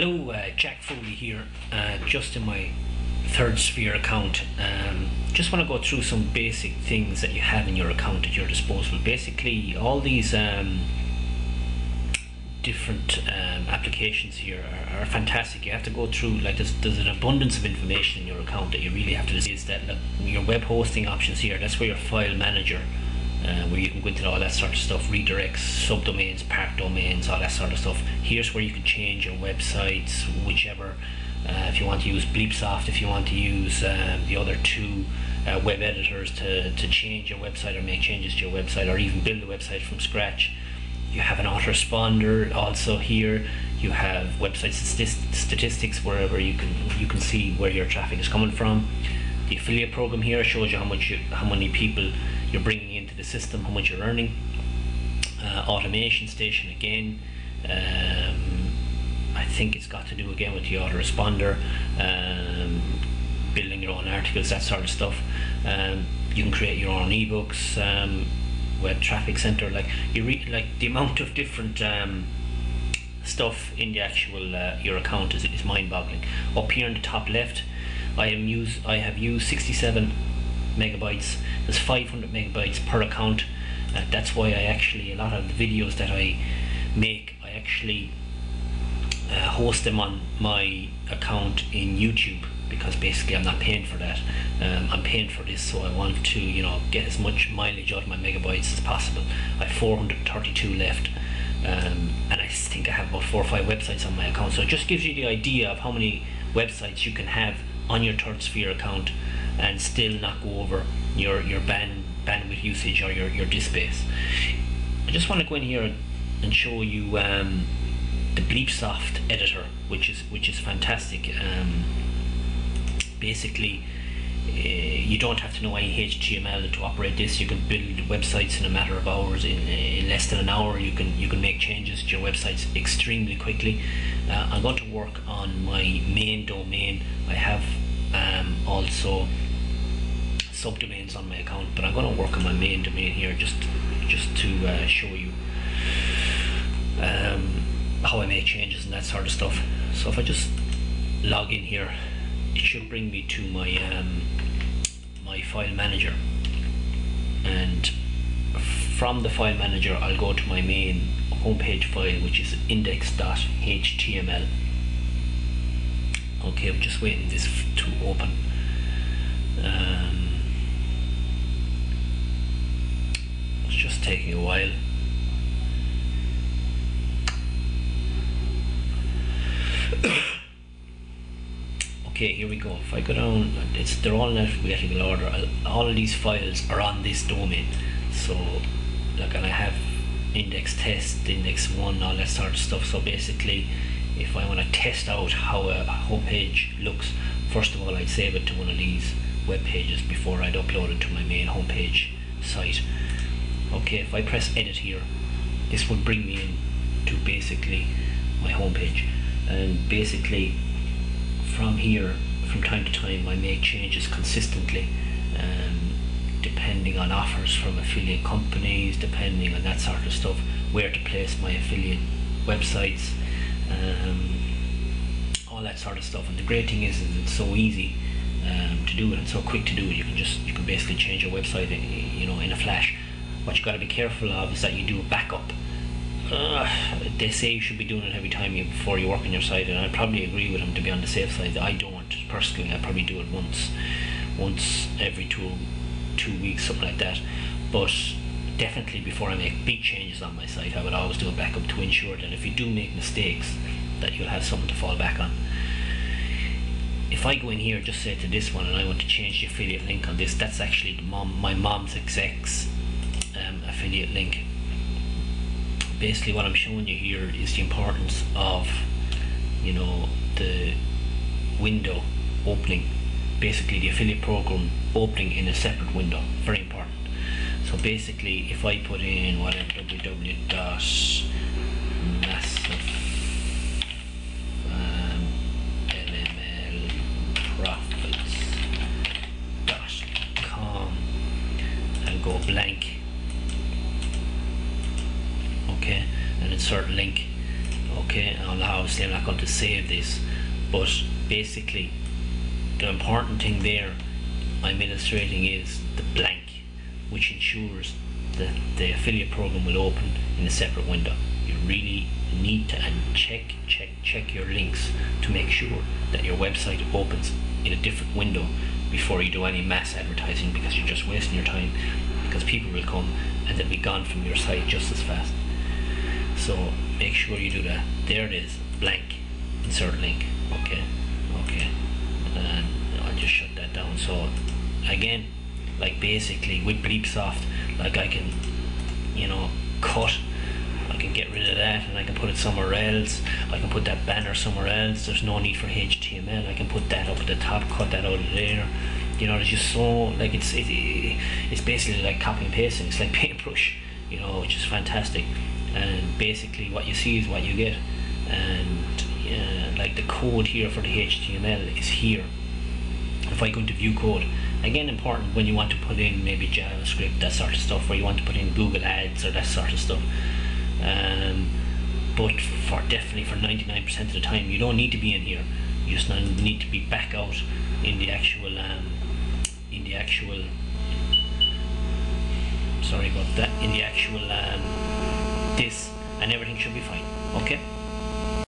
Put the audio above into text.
Hello, uh, Jack Foley here, uh, just in my Thirdsphere account. Um, just want to go through some basic things that you have in your account at your disposal. Basically, all these um, different um, applications here are, are, fantastic. You have to go through like there's, there's an abundance of information in your account that you really have to. See is that like, your web hosting options here? That's where your file manager uh, where you can go into all that sort of stuff, redirects, subdomains, park domains, all that sort of stuff. Here's where you can change your websites, whichever. Uh, if you want to use Bleepsoft, if you want to use um, the other two uh, web editors to, to change your website or make changes to your website or even build a website from scratch. You have an autoresponder also here. You have website statistics wherever you can you can see where your traffic is coming from. The affiliate program here shows you how much you, how many people you're bringing into the system, how much you're earning. Uh, automation station again. Um, I think it's got to do again with the autoresponder, um, building your own articles, that sort of stuff. Um, you can create your own ebooks, um, web traffic center. Like you read, like the amount of different um, stuff in the actual uh, your account is, is mind-boggling. Up here in the top left, I am use I have used 67 megabytes. There's 500 megabytes per account. Uh, that's why I actually a lot of the videos that I make I actually uh, host them on my account in YouTube because basically I'm not paying for that. Um, I'm paying for this so I want to you know get as much mileage out of my megabytes as possible. I have 432 left um, and I think I have about four or five websites on my account. So it just gives you the idea of how many websites you can have on your Thirdsphere account and still not go over your your band bandwidth usage or your, your disk space. I just want to go in here and show you um, the Bleepsoft editor, which is which is fantastic. Um, basically, you don't have to know any HTML to operate this. You can build websites in a matter of hours. In, in less than an hour, you can you can make changes to your websites extremely quickly. Uh, I'm going to work on my main domain. I have um, also subdomains on my account, but I'm going to work on my main domain here just just to uh, show you um, how I make changes and that sort of stuff. So if I just log in here, it should bring me to my um, my file manager, and from the file manager, I'll go to my main homepage file, which is index.html. Okay, I'm just waiting this to open. Um, just taking a while. okay, here we go. If I go down, it's they're all in alphabetical order. All of these files are on this domain. So, like, and I have index test, index one, all that sort of stuff. So basically, if I want to test out how a home page looks, first of all, I'd save it to one of these web pages before I'd upload it to my main homepage site okay if I press edit here this would bring me in to basically my homepage and basically from here from time to time I make changes consistently um, depending on offers from affiliate companies depending on that sort of stuff where to place my affiliate websites um, all that sort of stuff. And the great thing is, is it's so easy um, to do it and so quick to do it. You can just you can basically change your website you know in a flash. What you got to be careful of is that you do a backup. Uh, they say you should be doing it every time you before you work on your site, and I probably agree with them to be on the safe side. I don't personally. I probably do it once, once every two, two weeks, something like that. But definitely before I make big changes on my site, I would always do a backup to ensure that if you do make mistakes, that you'll have something to fall back on. If I go in here, just say to this one, and I want to change the affiliate link on this, that's actually mom, my mom's execs um, affiliate link. Basically, what I'm showing you here is the importance of, you know, the window opening. Basically, the affiliate program opening in a separate window. Very important. So basically, if I put in whatever www.massive um, lmlprofits.com and go blank okay and insert link okay I'll obviously I'm not going to save this, but basically the important thing there I'm illustrating is the blank, which ensures that the affiliate program will open in a separate window. You really need to and check, check, check your links to make sure that your website opens in a different window before you do any mass advertising because you're just wasting your time because people will come and they'll be gone from your site just as fast. So make sure you do that. There it is, blank, insert link. Okay, okay, and I'll just shut that down. So again, like basically with BleepSoft, like I can, you know, cut. I can get rid of that and I can put it somewhere else. I can put that banner somewhere else. There's no need for HTML. I can put that up at the top, cut that out of there. You know, it's just so like it's it, it's basically like copy and pasting. It's like paintbrush, you know, which is fantastic. And basically, what you see is what you get. And uh, like the code here for the HTML is here. If I go into view code, again important when you want to put in maybe JavaScript, that sort of stuff, or you want to put in Google Ads or that sort of stuff. Um, but for definitely for 99% of the time, you don't need to be in here. You just need to be back out in the actual um, in the actual sorry about that in the actual um, this and everything should be fine okay